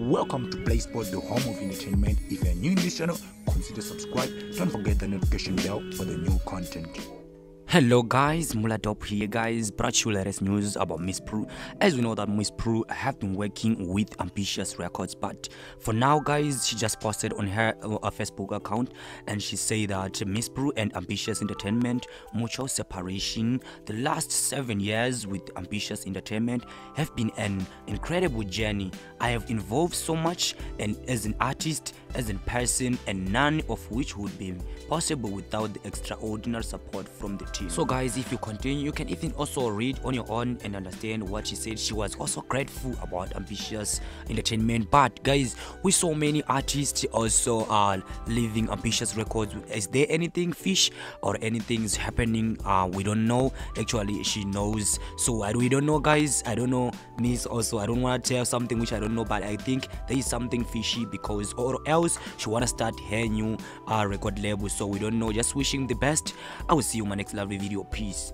Welcome to Play Spot, the home of entertainment. If you're new in this channel, consider subscribe. Don't forget the notification bell for the new content. Hello guys, Muladop here guys, brought you latest news about Miss Pru. As we know that Miss Pru have been working with Ambitious Records, but for now guys, she just posted on her, uh, Facebook account and she said that Miss Prue and Ambitious Entertainment mutual separation. The last seven years with Ambitious Entertainment have been an incredible journey. I have involved so much and as an artist, as a person, and none of which would be possible without the extraordinary support from the team. So guys, if you continue, you can even also read on your own and understand what she said. She was also grateful about ambitious entertainment. But guys, with so many artists also are leaving ambitious records. Is there anything fish or anything is happening? Uh, we don't know. Actually, she knows. So I we don't know, guys. I don't know. Miss also, I don't want to tell something which I don't know, but I think there is something fishy because or else she wanna start her new uh, record label. So we don't know. Just wishing the best. I will see you my next lovely video. Peace.